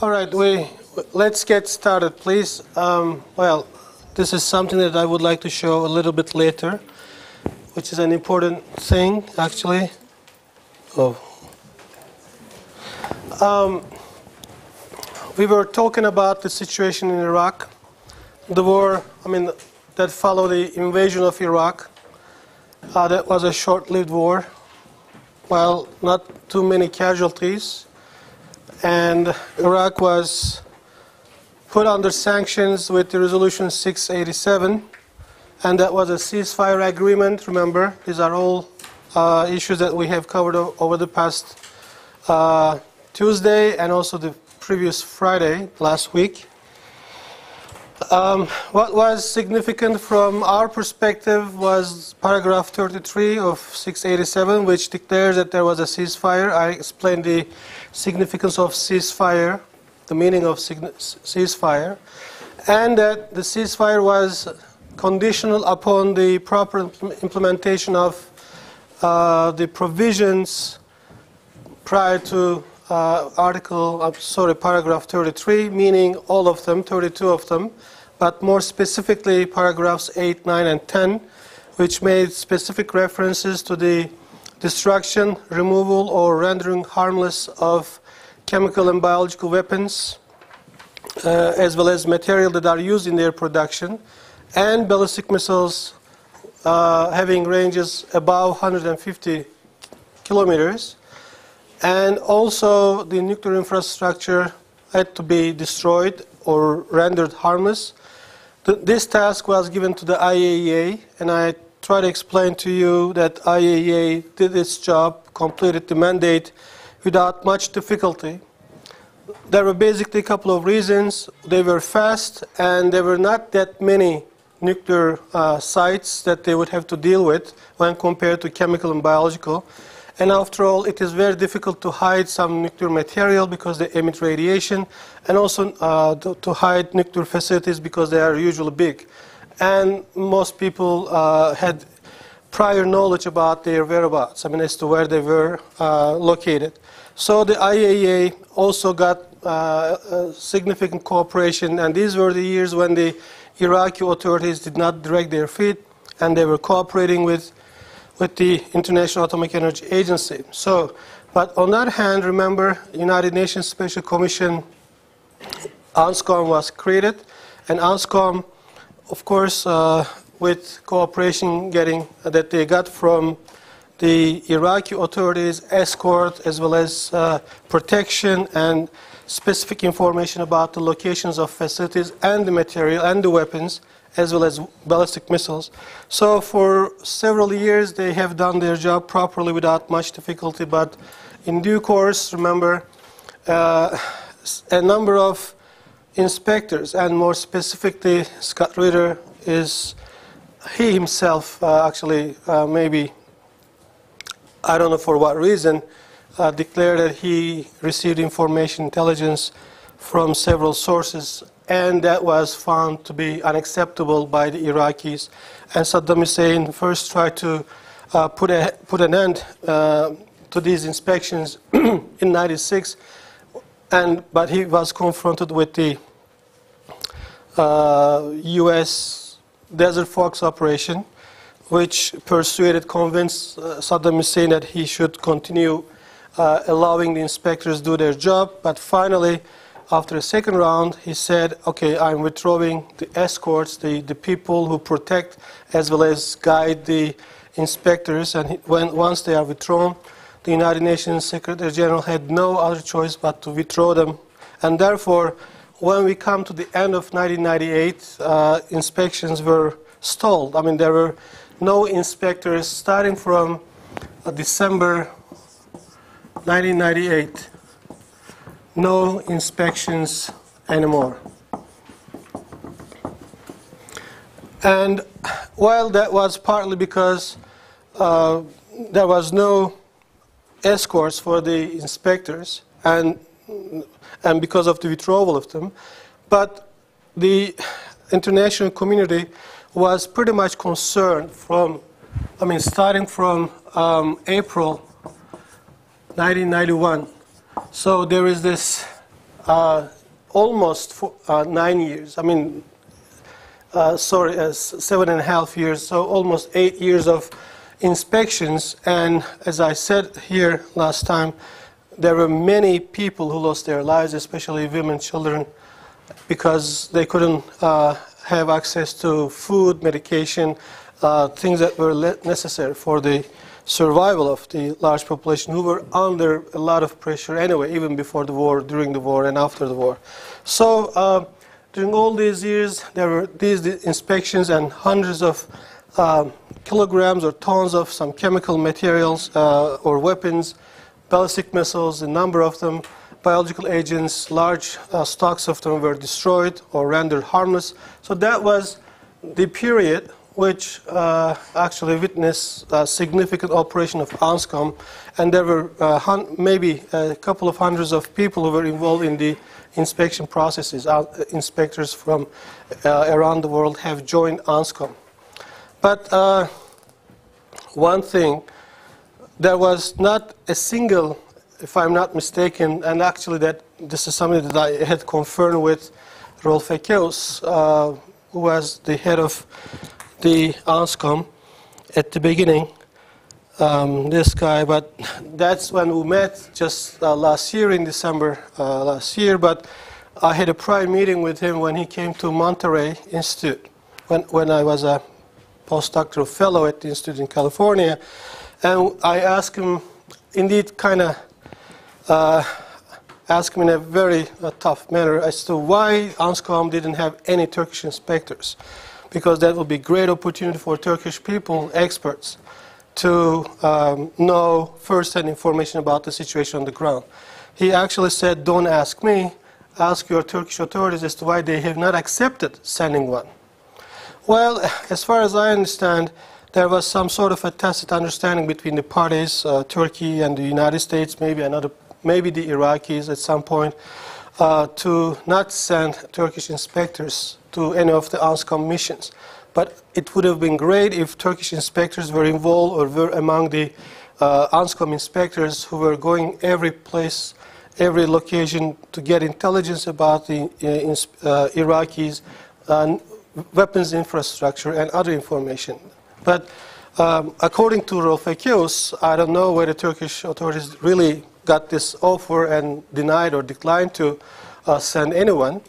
All right, we let's get started, please. Um, well, this is something that I would like to show a little bit later, which is an important thing, actually. Oh. Um, we were talking about the situation in Iraq, the war. I mean, that followed the invasion of Iraq. Uh, that was a short-lived war. Well, not too many casualties and Iraq was put under sanctions with the resolution 687 and that was a ceasefire agreement remember these are all uh, issues that we have covered over the past uh, Tuesday and also the previous Friday last week um, what was significant from our perspective was paragraph 33 of 687, which declares that there was a ceasefire. I explained the significance of ceasefire, the meaning of ceasefire, and that the ceasefire was conditional upon the proper implementation of uh, the provisions prior to uh, article, uh, sorry, paragraph 33, meaning all of them, 32 of them, but more specifically paragraphs 8, 9, and 10, which made specific references to the destruction, removal, or rendering harmless of chemical and biological weapons, uh, as well as material that are used in their production, and ballistic missiles uh, having ranges above 150 kilometers. And also, the nuclear infrastructure had to be destroyed or rendered harmless. this task was given to the IAEA, and I try to explain to you that IAEA did its job, completed the mandate without much difficulty. There were basically a couple of reasons. They were fast, and there were not that many nuclear uh, sites that they would have to deal with when compared to chemical and biological. And after all, it is very difficult to hide some nuclear material because they emit radiation, and also uh, to, to, hide nuclear facilities because they are usually big and most people uh, had prior knowledge about their whereabouts, I mean, as to where they were uh, located. So the IAEA also got uh, significant cooperation, and these were the years when the Iraqi authorities did not direct their feet, and they were cooperating with, with the International Atomic Energy Agency. So, but on that hand, remember, United Nations Special Commission, UNSCOM was created, and UNSCOM of course, uh, with cooperation getting uh, that they got from the Iraqi authorities, escort as well as uh, protection and specific information about the locations of facilities and the material and the weapons, as well as ballistic missiles. So for several years, they have done their job properly without much difficulty. But in due course, remember, uh, a number of inspectors, and more specifically, Scott Ritter is he himself uh, actually uh, maybe I don't know for what reason uh, declared that he received information intelligence from several sources and that was found to be unacceptable by the Iraqis. And Saddam Hussein first tried to uh, put, a, put an end uh, to these inspections in 96 and but he was confronted with the uh, U.S. Desert Fox operation, which persuaded, convinced uh, Saddam Hussein that he should continue uh, allowing the inspectors do their job. But finally, after a second round, he said, okay, I'm withdrawing the escorts, the, the people who protect as well as guide the inspectors. And he, when, once they are withdrawn, the United Nations Secretary General had no other choice but to withdraw them. And therefore, when we come to the end of 1998, uh, inspections were stalled. I mean, there were no inspectors starting from uh, December 1998. No inspections anymore. And while that was partly because uh, there was no escorts for the inspectors, and and because of the withdrawal of them. But the international community was pretty much concerned from, I mean, starting from um, April 1991. So there is this uh, almost four, uh, nine years. I mean, uh, sorry, uh, seven and a half years, so almost eight years of inspections. And as I said here last time, there were many people who lost their lives, especially women, children, because they couldn't uh, have access to food, medication, uh, things that were necessary for the survival of the large population who were under a lot of pressure anyway, even before the war, during the war, and after the war. So uh, during all these years, there were these inspections and hundreds of uh, kilograms or tons of some chemical materials uh, or weapons, ballistic missiles, a number of them, biological agents, large uh, stocks of them were destroyed or rendered harmless. So that was the period which uh, actually witnessed a significant operation of UNSCOM, and there were uh, maybe a couple of hundreds of people who were involved in the inspection processes. Uh, inspectors from uh, around the world have joined UNSCOM. But uh, one thing, there was not a single, if I'm not mistaken, and actually that this is something that I had confirmed with Rolf Ekéus, uh, who was the head of the UNSCOM at the beginning, um, this guy, but that's when we met just uh, last year in December uh, last year. But I had a prior meeting with him when he came to Monterey Institute, when, when I was a postdoctoral fellow at the Institute in California. And I asked him, indeed, kind of uh, asked him in a very uh, tough manner as to why UNSCOM didn't have any Turkish inspectors because that would be great opportunity for Turkish people, experts, to um, know first-hand information about the situation on the ground. He actually said, don't ask me, ask your Turkish authorities as to why they have not accepted sending one. Well, as far as I understand, there was some sort of a tacit understanding between the parties, uh, Turkey and the United States, maybe another, maybe the Iraqis at some point, uh, to not send Turkish inspectors to any of the UNSCOM missions. But it would have been great if Turkish inspectors were involved or were among the uh, UNSCOM inspectors who were going every place, every location to get intelligence about the uh, uh, Iraqis, weapons infrastructure, and other information. But um, according to Rolf Ekéus, I don't know whether Turkish authorities really got this offer and denied or declined to uh, send anyone.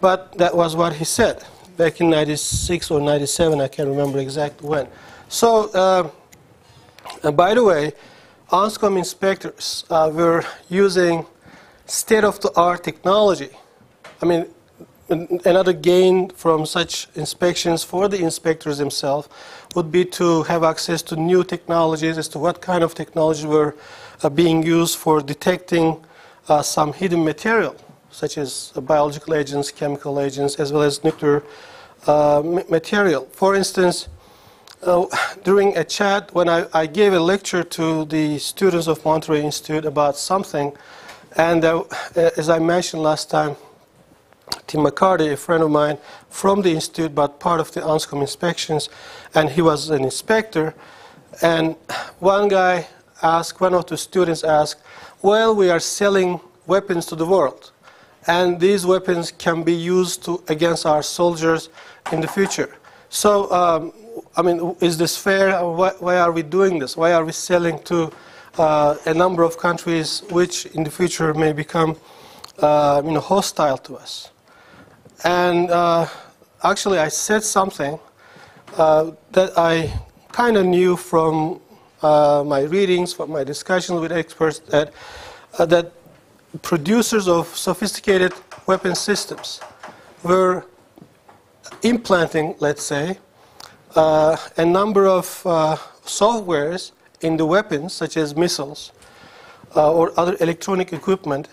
But that was what he said back in 96 or 97, I can't remember exactly when. So, uh, by the way, UNSCOM inspectors uh, were using state-of-the-art technology. I mean, another gain from such inspections for the inspectors themselves would be to have access to new technologies as to what kind of technologies were uh, being used for detecting uh, some hidden material such as biological agents, chemical agents, as well as nuclear uh, material. For instance, uh, during a chat when I, I, gave a lecture to the students of Monterey Institute about something, and uh, as I mentioned last time, Tim McCarthy, a friend of mine from the institute, but part of the UNSCOM inspections, and he was an inspector. And one guy asked, one of the students asked, well, we are selling weapons to the world and these weapons can be used to, against our soldiers in the future. So, um, I mean, is this fair? Why, why, are we doing this? Why are we selling to uh, a number of countries which in the future may become uh, you know, hostile to us? And uh, actually, I said something uh, that I kind of knew from uh, my readings, from my discussions with experts, that, uh, that producers of sophisticated weapon systems were implanting, let's say, uh, a number of uh, softwares in the weapons, such as missiles or other electronic equipment,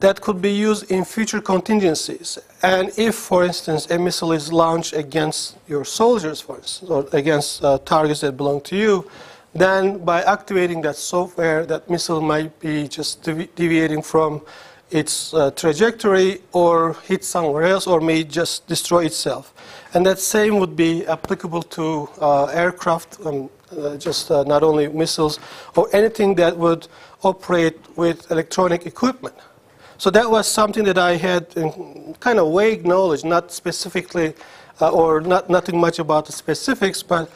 that could be used in future contingencies. And if, for instance, a missile is launched against your soldiers, for instance, or against uh, targets that belong to you, then by activating that software, that missile might be just devi deviating from its uh, trajectory or hit somewhere else or may just destroy itself. And that same would be applicable to uh, aircraft, um, uh, just uh, not only missiles, or anything that would operate with electronic equipment. So that was something that I had in kind of vague knowledge, not specifically uh, or not nothing much about the specifics, but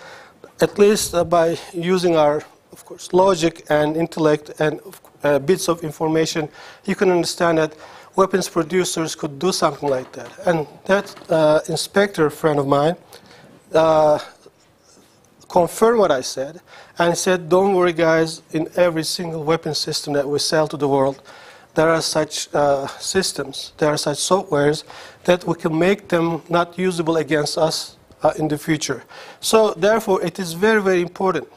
at least uh, by using our, of course, logic and intellect and uh, bits of information, you can understand that weapons producers could do something like that. And that uh, inspector friend of mine uh, confirmed what I said and said, don't worry guys, in every single weapon system that we sell to the world, there are such uh, systems, there are such softwares that we can make them not usable against us uh, in the future. So therefore, it is very, very important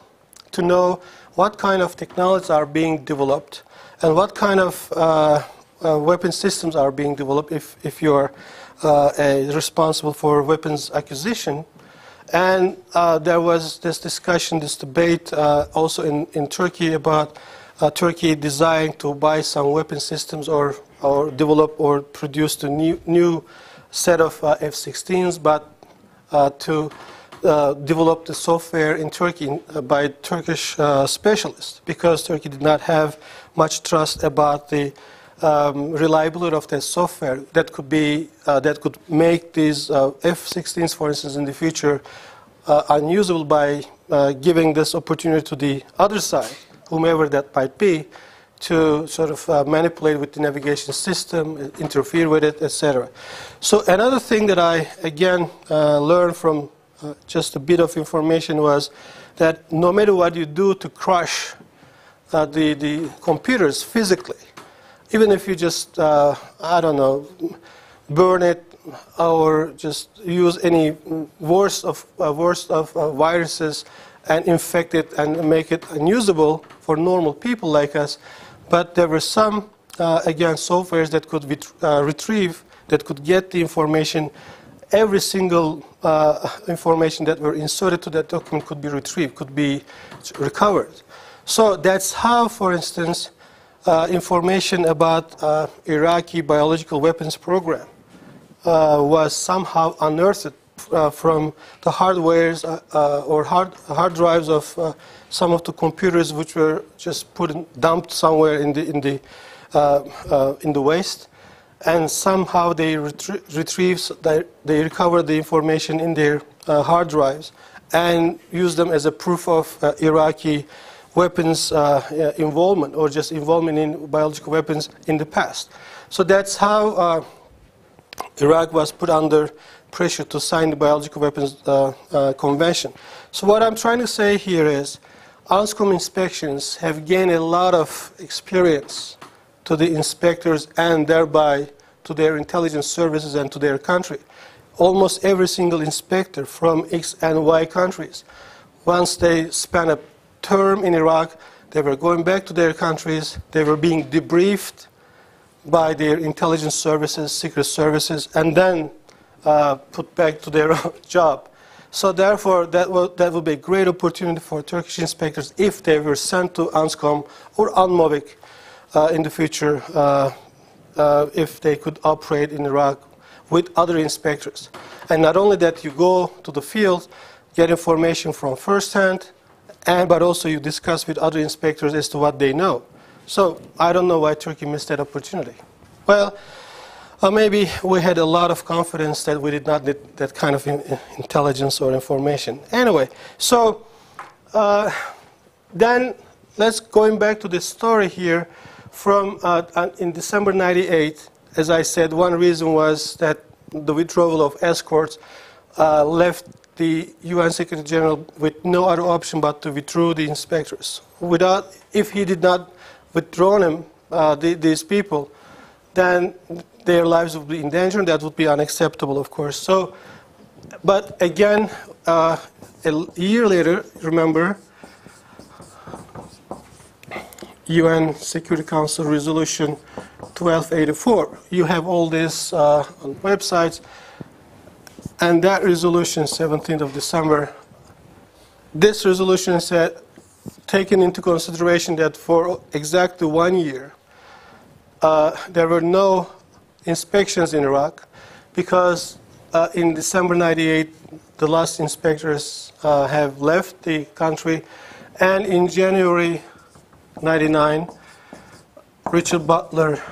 to know what kind of technologies are being developed and what kind of uh, uh, weapon systems are being developed if, if you're uh, responsible for weapons acquisition. And uh, there was this discussion, this debate also in, in Turkey about uh, Turkey desiring to buy some weapon systems or, or develop or produce a new, new set of uh, F-16s, but uh, to uh, develop the software in Turkey uh, by Turkish uh, specialists because Turkey did not have much trust about the um, reliability of the software that could be that could make these F-16s, for instance, in the future unusable by giving this opportunity to the other side whomever that might be, to sort of uh, manipulate with the navigation system, interfere with it, etc. So another thing that I, again, uh, learned from uh, just a bit of information was that no matter what you do to crush uh, the, the computers physically, even if you just, uh, I don't know, burn it or just use any worst of, uh, worst of viruses and infect it and make it unusable for normal people like us. But there were some, uh, again, softwares that could uh, retrieve, that could get the information. Every single uh, information that were inserted to that document could be retrieved, could be recovered. So that's how, for instance, uh, information about uh, Iraqi biological weapons program uh, was somehow unearthed uh, from the hardwares uh, uh, or hard, hard drives of uh, some of the computers which were just put in, dumped somewhere in the in the uh, in the waste, and somehow they retrie retrieve they, they recover the information in their hard drives and use them as a proof of Iraqi weapons involvement or just involvement in biological weapons in the past. So that's how Iraq was put under pressure to sign the Biological Weapons uh, uh, Convention. So what I'm trying to say here is UNSCOM inspections have gained a lot of experience to the inspectors and thereby to their intelligence services and to their country. Almost every single inspector from X and Y countries, once they spent a term in Iraq, they were going back to their countries, they were being debriefed by their intelligence services, secret services, and then uh, put back to their job. So therefore, that, that would be a great opportunity for Turkish inspectors if they were sent to UNSCOM or UNMOVIC uh, in the future, uh, uh, if they could operate in Iraq with other inspectors. And not only that, you go to the field, get information from first hand, and, but also you discuss with other inspectors as to what they know. So I don't know why Turkey missed that opportunity. Well, or maybe we had a lot of confidence that we did not need that kind of in, intelligence or information. Anyway, so uh, then let's going back to the story here from uh, uh in December 98. As I said, one reason was that the withdrawal of escorts uh, left the UN Secretary General with no other option but to withdraw the inspectors. Without, if he did not withdraw them, uh, the, these people, then their lives would be in danger, and that would be unacceptable, of course. So, but again, uh, a year later, remember, UN Security Council Resolution 1284. You have all this uh, on websites, and that resolution, 17th of December, this resolution said, taking into consideration that for exactly one year, uh, there were no inspections in Iraq because uh, in December 98, the last inspectors uh, have left the country. And in January 99, Richard Butler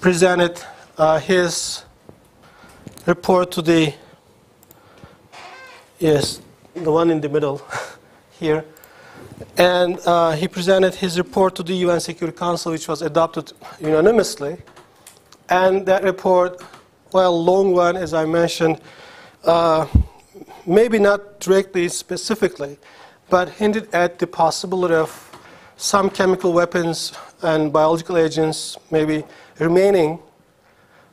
presented uh, his report to the, yes, the one in the middle here, and uh, he presented his report to the UN Security Council, which was adopted unanimously. And that report, well, long one, as I mentioned, uh, maybe not directly, specifically, but hinted at the possibility of some chemical weapons and biological agents maybe remaining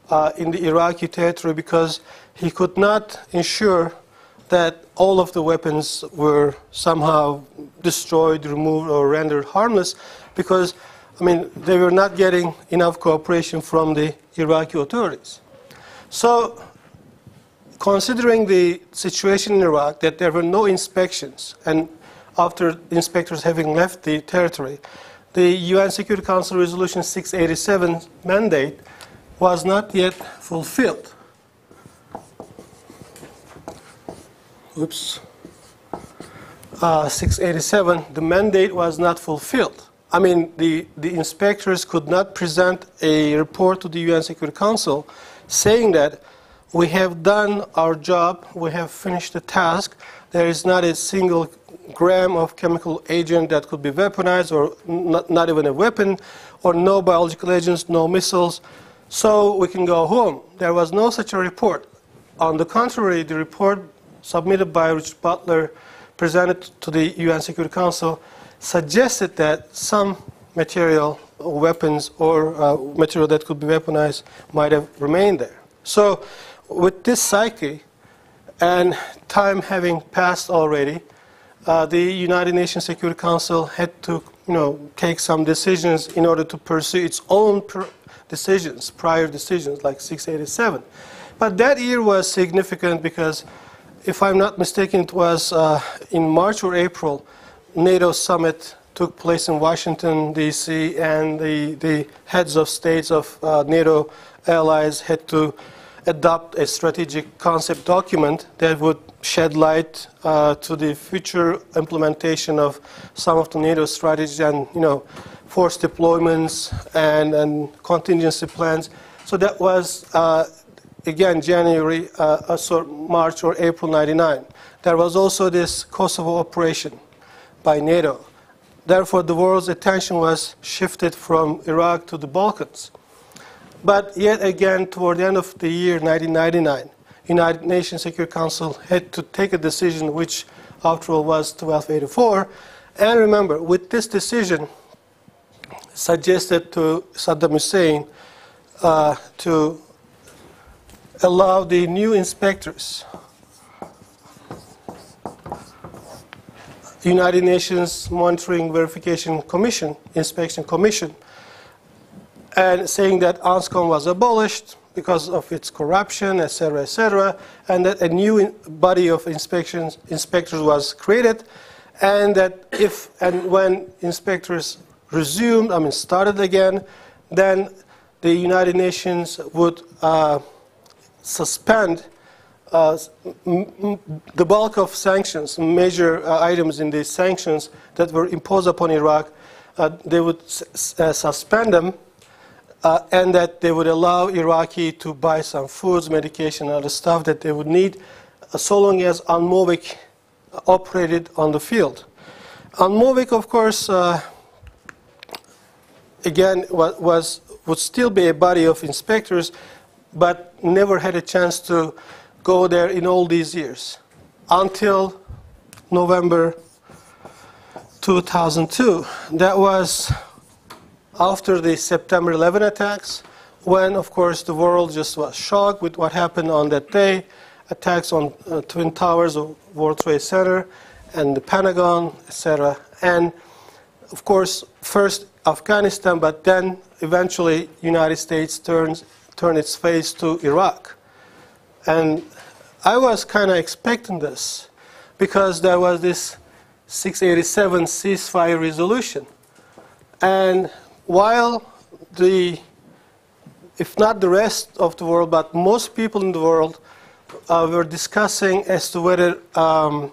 uh, in the Iraqi territory because he could not ensure that all of the weapons were somehow destroyed, removed, or rendered harmless because, I mean, they were not getting enough cooperation from the Iraqi authorities. So, considering the situation in Iraq, that there were no inspections, and after inspectors having left the territory, the UN Security Council Resolution 687 mandate was not yet fulfilled. Oops. Uh, 687, the mandate was not fulfilled. I mean, the, the inspectors could not present a report to the UN Security Council saying that we have done our job, we have finished the task, there is not a single gram of chemical agent that could be weaponized or not, not even a weapon, or no biological agents, no missiles, so we can go home. There was no such a report. On the contrary, the report submitted by Richard Butler, presented to the UN Security Council, suggested that some material, or weapons, or uh, material that could be weaponized might have remained there. So, with this psyche, and time having passed already, uh, the United Nations Security Council had to, you know, take some decisions in order to pursue its own decisions, prior decisions like 687. But that year was significant because, if I'm not mistaken, it was uh, in March or April, NATO summit took place in Washington, D.C., and the, the heads of states of uh, NATO allies had to adopt a strategic concept document that would shed light uh, to the future implementation of some of the NATO strategies and, you know, force deployments and, and contingency plans. So that was, uh, again, January, uh, uh March or April 99. There was also this Kosovo operation by NATO. Therefore, the world's attention was shifted from Iraq to the Balkans. But yet again, toward the end of the year 1999, United Nations Security Council had to take a decision which, after all, was 1284. And remember, with this decision, suggested to Saddam Hussein uh, to allow the new inspectors, United Nations Monitoring Verification Commission, Inspection Commission, and saying that UNSCOM was abolished because of its corruption, etc., etc., and that a new body of inspections, inspectors was created, and that if and when inspectors resumed, I mean, started again, then the United Nations would uh, suspend uh, the bulk of sanctions, major uh, items in these sanctions that were imposed upon Iraq, uh, they would suspend them uh, and that they would allow Iraqi to buy some foods, medication, and other stuff that they would need, uh, so long as UNMOVIC operated on the field. UNMOVIC, of course, uh, again, was, would still be a body of inspectors, but never had a chance to go there in all these years until November 2002. That was after the September 11 attacks, when, of course, the world just was shocked with what happened on that day attacks on uh, Twin Towers of World Trade Center and the Pentagon, etc. And, of course, first Afghanistan, but then eventually United States turns, turned its face to Iraq. And I was kind of expecting this because there was this 687 ceasefire resolution. And while the, if not the rest of the world, but most people in the world uh, were discussing as to whether um,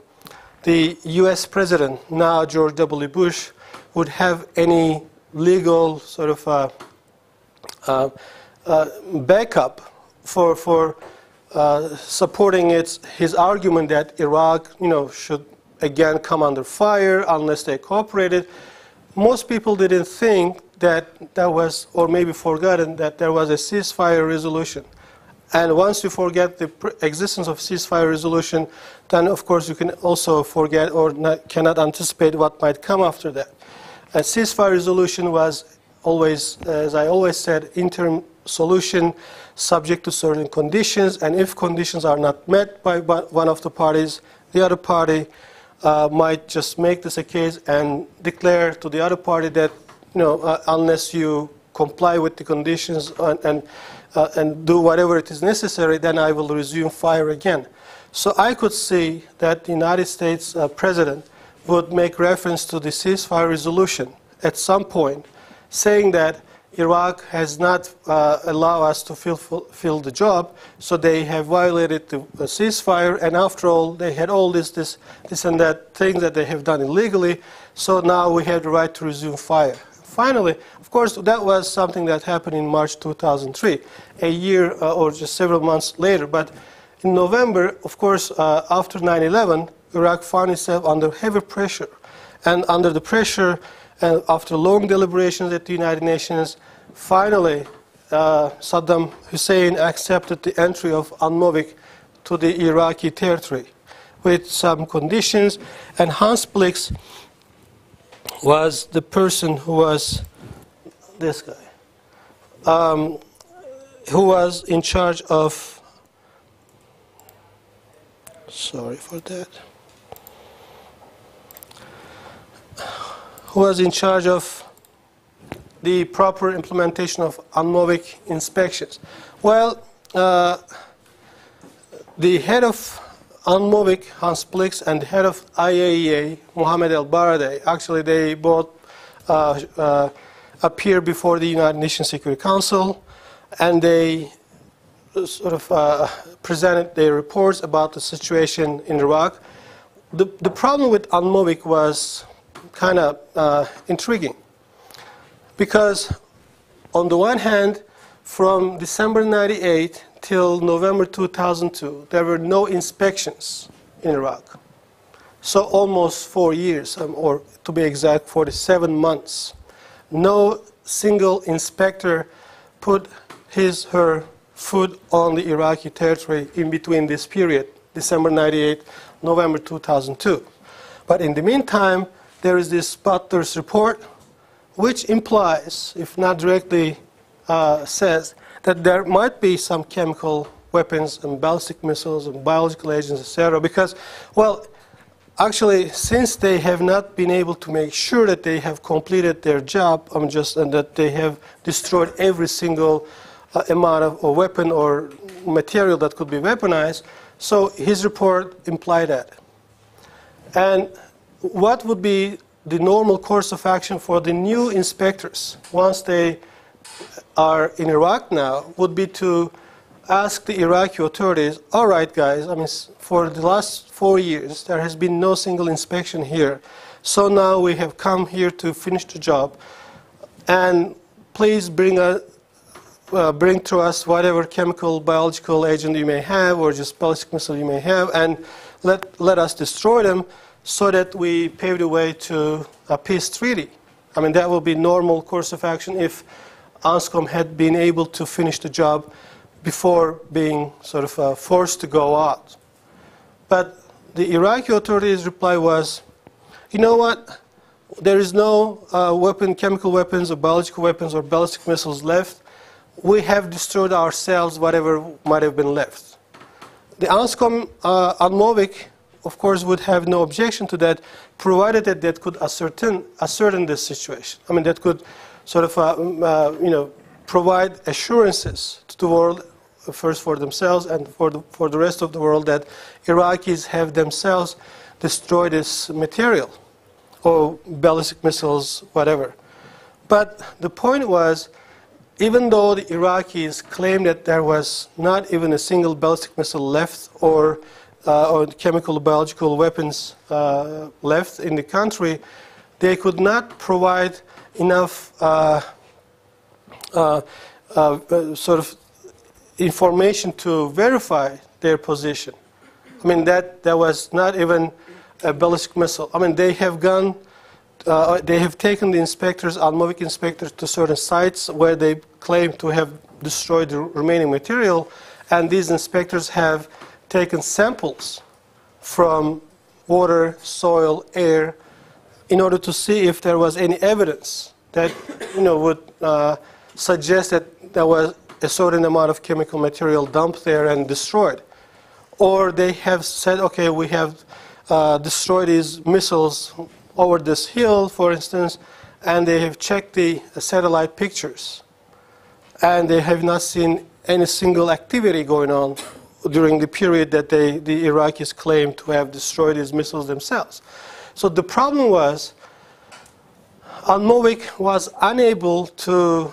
the US president, now George W. Bush, would have any legal sort of uh, uh, backup for, for uh, supporting its, his argument that Iraq, you know, should again come under fire unless they cooperated. Most people didn't think that that was, or maybe forgotten, that there was a ceasefire resolution. And once you forget the existence of ceasefire resolution, then of course you can also forget or not, cannot anticipate what might come after that. A ceasefire resolution was always, as I always said, interim solution subject to certain conditions, and if conditions are not met by one of the parties, the other party uh, might just make this a case and declare to the other party that, you know, uh, unless you comply with the conditions and, and, uh, and do whatever it is necessary, then I will resume fire again. So I could see that the United States uh, president would make reference to the ceasefire resolution at some point, saying that Iraq has not uh, allowed us to fulfill the job, so they have violated the, the, ceasefire, and after all, they had all this, this, this and that things that they have done illegally, so now we have the right to resume fire. Finally, of course, that was something that happened in March 2003, a year uh, or just several months later, but in November, of course, uh, after 9-11, Iraq found itself under heavy pressure, and under the pressure, and after long deliberations at the United Nations, finally uh, Saddam Hussein accepted the entry of UNMOVIC to the Iraqi territory with some conditions. And Hans Blix was the person who was this guy, um, who was in charge of. Sorry for that. Who was in charge of the proper implementation of UNMOVIC inspections? Well, uh, the head of UNMOVIC, Hans Blix, and the head of IAEA, Mohammed El Baradei, actually they both uh, uh, appear before the United Nations Security Council, and they sort of uh, presented their reports about the situation in Iraq. The, the problem with UNMOVIC was kind of uh, intriguing. Because on the one hand, from December 98 till November 2002, there were no inspections in Iraq. So almost four years, um, or to be exact, 47 months. No single inspector put his, her foot on the Iraqi territory in between this period, December 98, November 2002. But in the meantime, there is this Butler's report, which implies, if not directly uh, says, that there might be some chemical weapons and ballistic missiles and biological agents, etc. Because, well, actually, since they have not been able to make sure that they have completed their job, I'm just and that they have destroyed every single uh, amount of a weapon or material that could be weaponized. So his report implied that. And what would be the normal course of action for the new inspectors once they are in Iraq now would be to ask the Iraqi authorities, all right, guys, I mean, for the last four years, there has been no single inspection here. So now we have come here to finish the job. And please bring, a, uh, bring to us whatever chemical, biological agent you may have, or just ballistic missile you may have, and let, let us destroy them so that we pave the way to a peace treaty. I mean, that would be normal course of action if UNSCOM had been able to finish the job before being sort of uh, forced to go out. But the Iraqi authorities' reply was, you know what? There is no uh, weapon, chemical weapons or biological weapons or ballistic missiles left. We have destroyed ourselves whatever might have been left. The UNSCOM uh, UNMOVIC of course, would have no objection to that, provided that that could ascertain, ascertain this situation. I mean, that could sort of, uh, uh, you know, provide assurances to the world, first for themselves and for the, for the rest of the world, that Iraqis have themselves destroyed this material, or ballistic missiles, whatever. But the point was, even though the Iraqis claimed that there was not even a single ballistic missile left or or chemical biological weapons uh, left in the country, they could not provide enough uh, uh, uh, sort of information to verify their position. I mean, that, that was not even a ballistic missile. I mean, they have gone, uh, they have taken the inspectors, UNMOVIC inspectors, to certain sites where they claim to have destroyed the remaining material, and these inspectors have taken samples from water, soil, air, in order to see if there was any evidence that you know would uh, suggest that there was a certain amount of chemical material dumped there and destroyed. Or they have said, okay, we have uh, destroyed these missiles over this hill, for instance, and they have checked the satellite pictures. And they have not seen any single activity going on during the period that they, the Iraqis claimed to have destroyed these missiles themselves. So the problem was UNMOVIC was unable to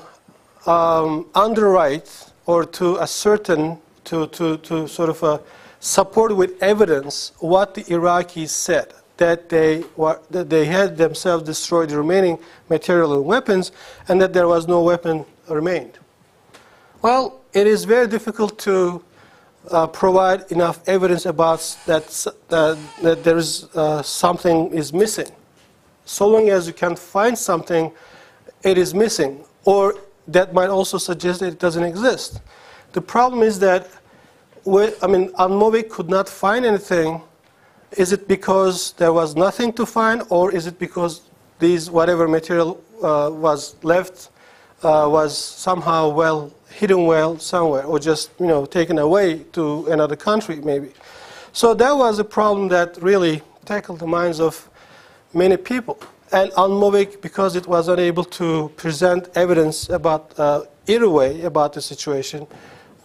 um, underwrite or to ascertain, to, to, to sort of uh, support with evidence what the Iraqis said that they, were, that they had themselves destroyed the remaining material and weapons and that there was no weapon remained. Well, it is very difficult to uh, provide enough evidence about that, uh, that there is uh, something is missing. So long as you can find something, it is missing. Or that might also suggest that it doesn't exist. The problem is that, I mean, UNMOVIC could not find anything. Is it because there was nothing to find, or is it because these whatever material uh, was left uh, was somehow well hidden well somewhere, or just you know taken away to another country maybe? So that was a problem that really tackled the minds of many people. And UNMOVIC, because it was unable to present evidence about uh, either way about the situation,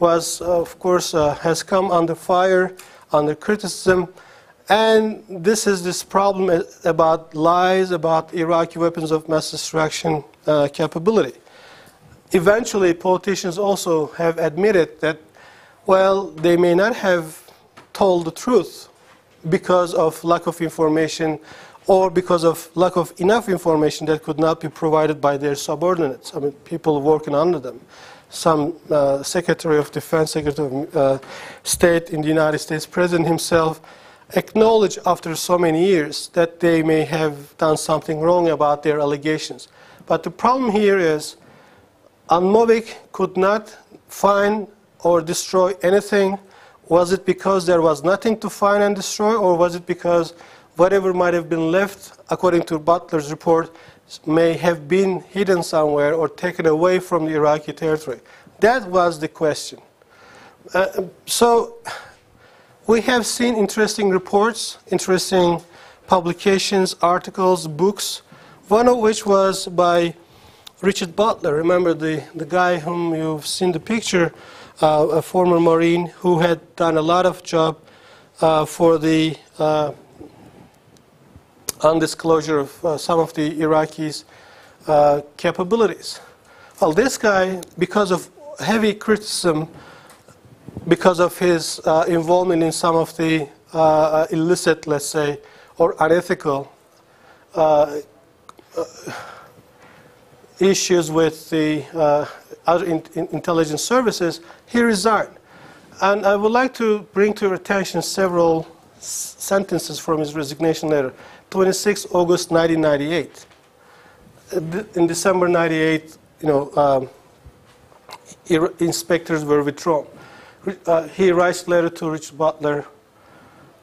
was, uh, of course, uh, has come under fire, under criticism. And this is this problem about lies about Iraqi weapons of mass destruction uh, capability. Eventually, politicians also have admitted that, well, they may not have told the truth because of lack of information or because of lack of enough information that could not be provided by their subordinates, I mean, people working under them. Some uh, Secretary of Defense, Secretary of uh, State in the United States, President himself, acknowledged after so many years that they may have done something wrong about their allegations. But the problem here is UNMOVIC could not find or destroy anything. Was it because there was nothing to find and destroy, or was it because whatever might have been left, according to Butler's report, may have been hidden somewhere or taken away from the Iraqi territory. That was the question. Uh, so we have seen interesting reports, interesting publications, articles, books, one of which was by Richard Butler. Remember the, the guy whom you've seen the picture, uh, a former Marine who had done a lot of job uh, for the uh, undisclosure of uh, some of the Iraqis' uh, capabilities. Well, this guy, because of heavy criticism, because of his uh, involvement in some of the illicit, let's say, or unethical issues with the in intelligence services, he resigned. And I would like to bring to your attention several sentences from his resignation letter. 26 August 1998. In December 98, you know, um, inspectors were withdrawn. Uh, he writes a letter to Richard Butler,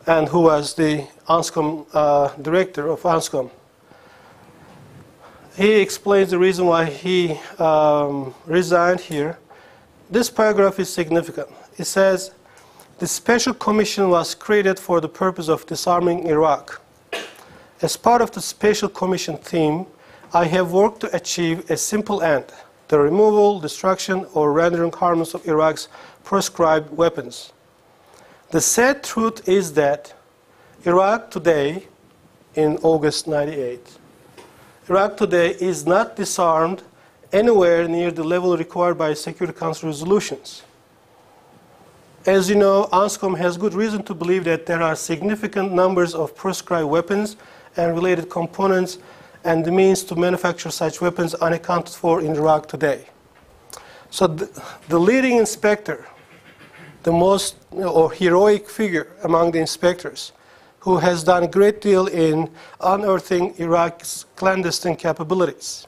and who was the UNSCOM uh, director of UNSCOM. He explains the reason why he um, resigned here. This paragraph is significant. It says, the special commission was created for the purpose of disarming Iraq. As part of the Special Commission theme, I have worked to achieve a simple end the removal, destruction, or rendering harmless of Iraq's proscribed weapons. The sad truth is that Iraq today, in August 98, Iraq today is not disarmed anywhere near the level required by Security Council resolutions. As you know, UNSCOM has good reason to believe that there are significant numbers of proscribed weapons and related components and the means to manufacture such weapons unaccounted for in Iraq today. So the, the leading inspector, the most you know, or heroic figure among the inspectors, who has done a great deal in unearthing Iraq's clandestine capabilities.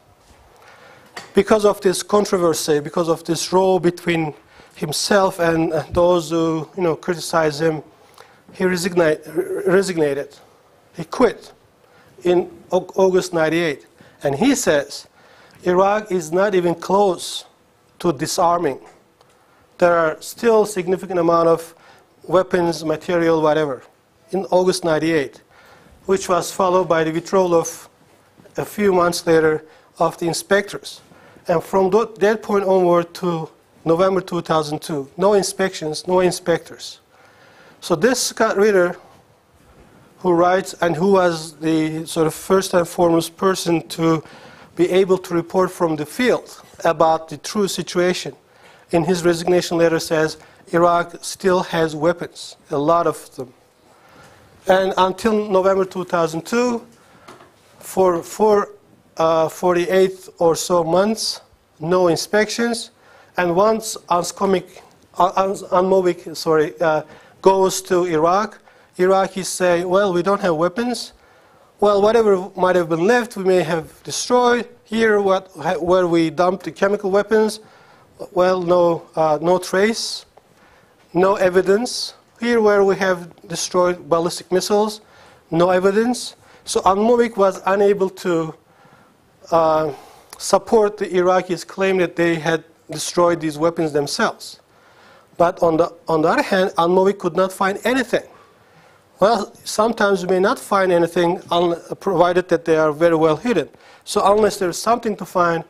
Because of this controversy, because of this row between himself and uh, those who you know, criticize him, he resignate, resignated. He quit in August 98. And he says Iraq is not even close to disarming. There are still significant amount of weapons, material, whatever, in August 98, which was followed by the withdrawal of a few months later of the inspectors. And from that point onward to November 2002, no inspections, no inspectors. So this Scott Ritter, who writes and who was the sort of first and foremost person to be able to report from the field about the true situation, in his resignation letter says Iraq still has weapons, a lot of them. And until November 2002, for, uh, 48 or so months, no inspections, and once Anscomic, UNMOVIC, sorry, uh, goes to Iraq, Iraqis say, well, we don't have weapons. Well, whatever might have been left, we may have destroyed. Here, what, where we dumped the chemical weapons, well, no, uh, no trace, no evidence. Here, where we have destroyed ballistic missiles, no evidence. So UNMOVIC was unable to uh, support the Iraqis' claim that they had destroyed these weapons themselves. But on the, on the other hand, UNMOVIC could not find anything. Well, sometimes you may not find anything provided that they are very well hidden. So unless there's something to find,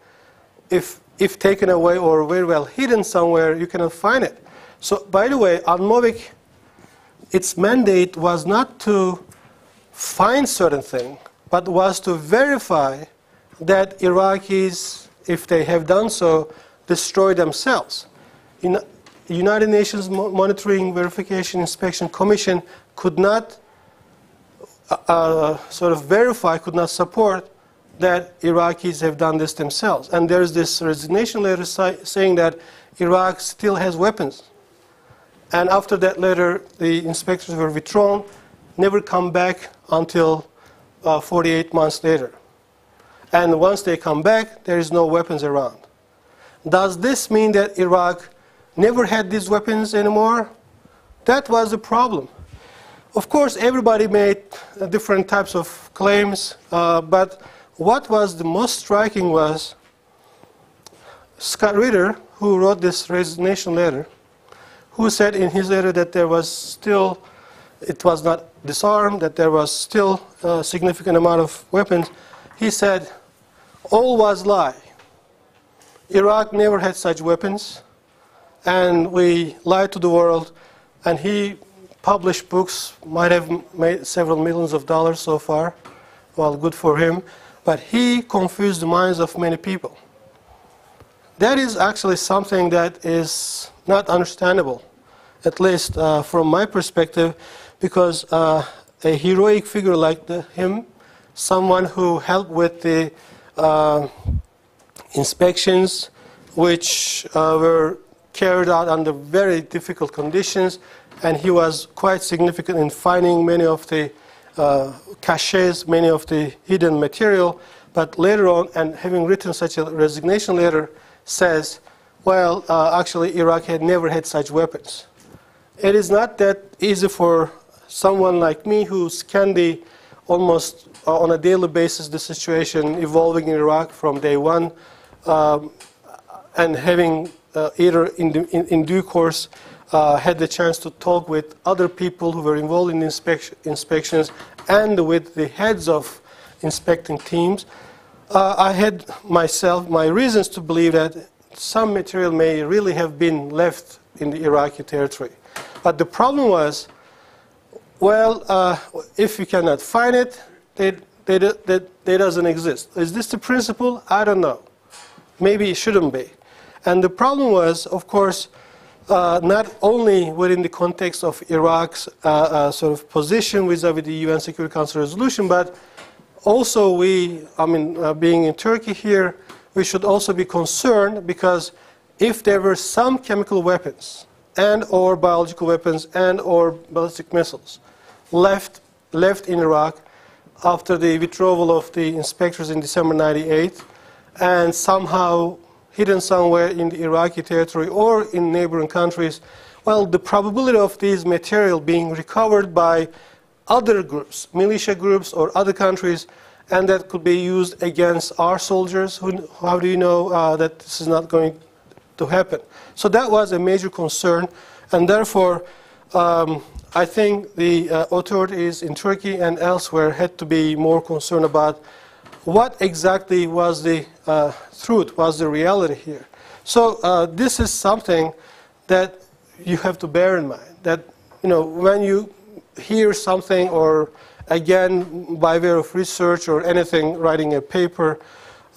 if, if taken away or very well hidden somewhere, you cannot find it. So by the way, UNMOVIC, its mandate was not to find certain thing, but was to verify that Iraqis, if they have done so, destroy themselves. In, United Nations Monitoring, Verification, Inspection Commission could not uh, uh, sort of verify, could not support that Iraqis have done this themselves. And there's this resignation letter saying that Iraq still has weapons. And after that letter, the inspectors were withdrawn, never come back until uh, 48 months later. And once they come back, there is no weapons around. Does this mean that Iraq never had these weapons anymore. That was the problem. Of course, everybody made different types of claims, uh, but what was the most striking was Scott Ritter, who wrote this resignation letter, who said in his letter that there was still, it was not disarmed, that there was still a significant amount of weapons. He said, all was lie. Iraq never had such weapons and we lied to the world. And he published books, might have made several millions of dollars so far. Well, good for him. But he confused the minds of many people. That is actually something that is not understandable, at least uh, from my perspective, because uh, a heroic figure like the, him, someone who helped with the uh, inspections, which uh, were carried out under very difficult conditions, and he was quite significant in finding many of the uh, caches, many of the hidden material. But later on, and having written such a resignation letter, says, well, uh, actually, Iraq had never had such weapons. It is not that easy for someone like me who scanned the almost uh, on a daily basis the situation evolving in Iraq from day one um, and having uh, either in, the, in, in, due course uh, had the chance to talk with other people who were involved in inspection, inspections and with the heads of inspecting teams. Uh, I had myself my reasons to believe that some material may really have been left in the Iraqi territory. But the problem was, well, uh, if you cannot find it, it, doesn't exist. Is this the principle? I don't know. Maybe it shouldn't be. And the problem was, of course, uh, not only within the context of Iraq's uh, uh, sort of position vis-a-vis the UN Security Council resolution, but also we, I mean, uh, being in Turkey here, we should also be concerned because if there were some chemical weapons and or biological weapons and or ballistic missiles left, left in Iraq after the withdrawal of the inspectors in December 98 and somehow hidden somewhere in the Iraqi territory or in neighboring countries, well, the probability of these material being recovered by other groups, militia groups or other countries, and that could be used against our soldiers, how do you know uh, that this is not going to happen? So that was a major concern, and therefore, um, I think the uh, authorities in Turkey and elsewhere had to be more concerned about what exactly was the uh, truth, was the reality here. So uh, this is something that you have to bear in mind. That you know when you hear something, or again by way of research or anything, writing a paper,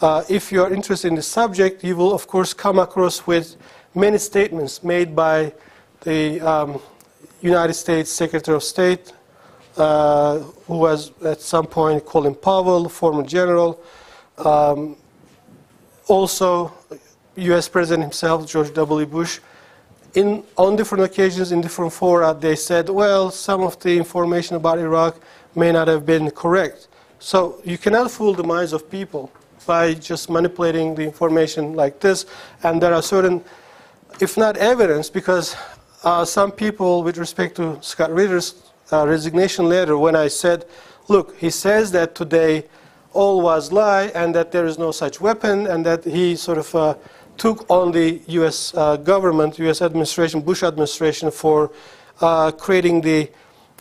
uh, if you are interested in the subject, you will of course come across with many statements made by the um, United States Secretary of State, uh, who was at some point Colin Powell, former general. Um, also, U.S. President himself, George W. Bush. In, on different occasions, in different fora, they said, well, some of the information about Iraq may not have been correct. So you cannot fool the minds of people by just manipulating the information like this. And there are certain, if not evidence, because uh, some people, with respect to Scott Ritter's uh, resignation letter, when I said, look, he says that today all was lie and that there is no such weapon and that he sort of uh, took on the U.S. Uh, government, U.S. administration, Bush administration for uh, creating the,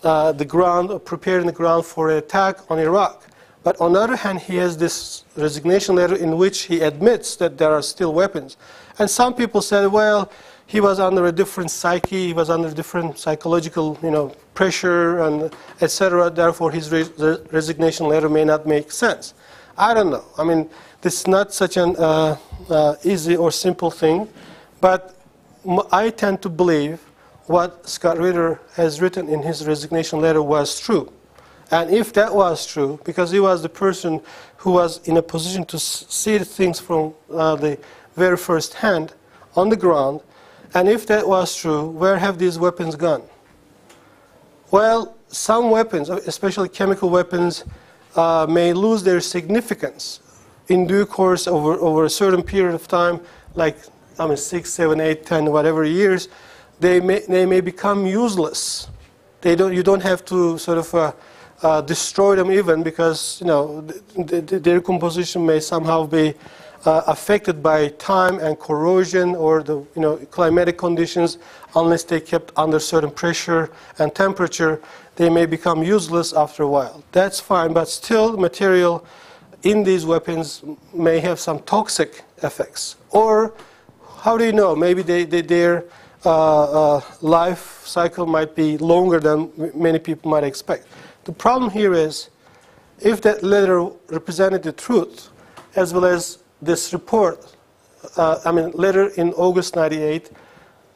uh, the ground, or preparing the ground for an attack on Iraq. But on the other hand, he has this resignation letter in which he admits that there are still weapons. And some people said, well, he was under a different psyche, he was under different psychological, you know, pressure and etc. Therefore, his re resignation letter may not make sense. I don't know. I mean, this is not such an uh, uh, easy or simple thing, but I tend to believe what Scott Ritter has written in his resignation letter was true. And if that was true, because he was the person who was in a position to see things from uh, the very first hand on the ground, and if that was true, where have these weapons gone? Well, some weapons, especially chemical weapons, uh, may lose their significance in due course over, over a certain period of time, like I mean, six, seven, eight, ten, whatever years, they may, they may become useless. They don't, you don't have to sort of uh, uh, destroy them even because you know, th th their composition may somehow be uh, affected by time and corrosion or the you know, climatic conditions, unless they kept under certain pressure and temperature, they may become useless after a while. That's fine, but still material in these weapons may have some toxic effects. Or how do you know? Maybe they, they, their uh, uh, life cycle might be longer than many people might expect. The problem here is if that letter represented the truth, as well as this report, uh, I mean, letter in August 98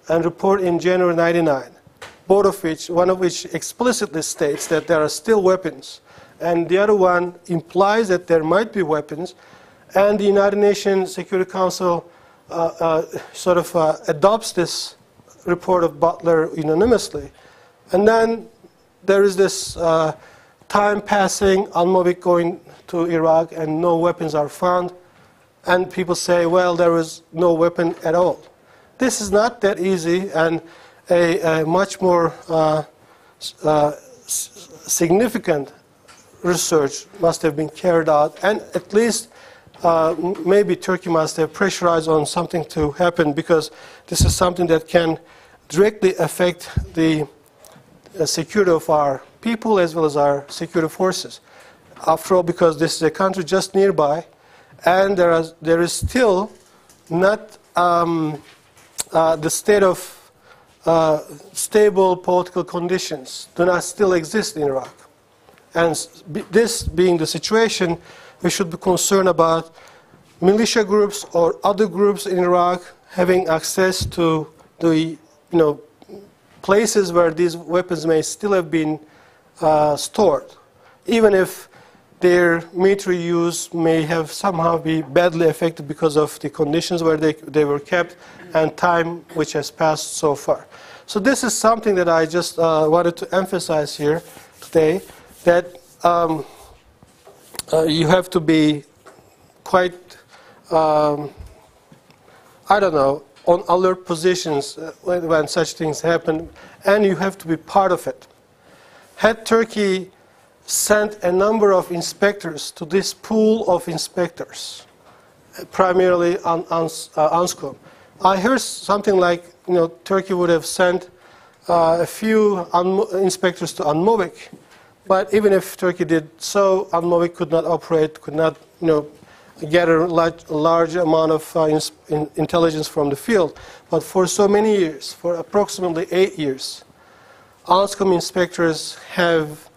and report in January 99, both of which, one of which explicitly states that there are still weapons, and the other one implies that there might be weapons, and the United Nations Security Council uh, uh, sort of uh, adopts this report of Butler unanimously. And then there is this uh, time passing, UNMOVIC going to Iraq, and no weapons are found and people say, well, there was no weapon at all. This is not that easy, and a, a much more uh, uh, significant research must have been carried out, and at least uh, maybe Turkey must have pressurized on something to happen because this is something that can directly affect the uh, security of our people as well as our security forces. After all, because this is a country just nearby, and there, are, there is still not um, uh, the state of uh, stable political conditions do not still exist in Iraq. And this being the situation, we should be concerned about militia groups or other groups in Iraq having access to the you know, places where these weapons may still have been uh, stored, even if their military use may have somehow be badly affected because of the conditions where they, they were kept and time which has passed so far. So this is something that I just uh, wanted to emphasize here today, that um, uh, you have to be quite, um, I don't know, on alert positions uh, when, such things happen, and you have to be part of it. Had Turkey sent a number of inspectors to this pool of inspectors, primarily on, on uh. I heard something like, you know, Turkey would have sent uh, a few inspectors to UNMOVIC, but even if Turkey did so, UNMOVIC could not operate, could not, you know, gather large, large amount of uh, in, intelligence from the field. But for so many years, for approximately eight years, UNSCOM inspectors have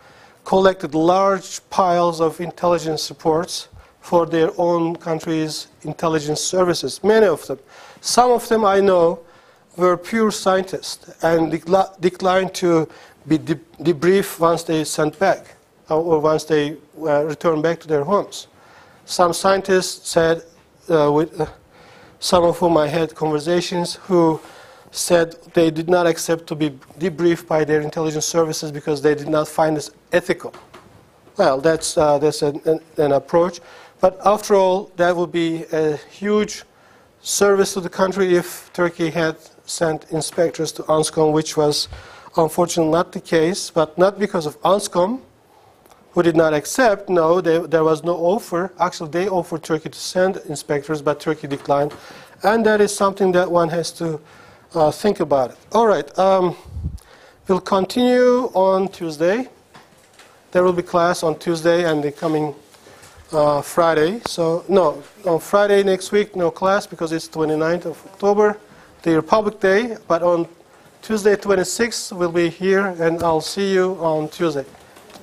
collected large piles of intelligence reports for their own country's intelligence services, many of them. Some of them I know were pure scientists and declined to be de debriefed once they sent back uh, or once they uh, returned back to their homes. Some scientists said, uh, with uh, some of whom I had conversations, who said they did not accept to be debriefed by their intelligence services because they did not find this ethical. Well, that's, uh, that's an, an, an, approach. But after all, that would be a huge service to the country if Turkey had sent inspectors to UNSCOM, which was unfortunately not the case, but not because of UNSCOM, who did not accept. No, they, there was no offer. Actually, they offered Turkey to send inspectors, but Turkey declined. And that is something that one has to uh, think about. All right, um, we'll continue on Tuesday. There will be class on Tuesday and the coming uh, Friday. So, no, on Friday next week, no class because it's 29th of October, the Republic Day. But on Tuesday, 26th, we'll be here and I'll see you on Tuesday.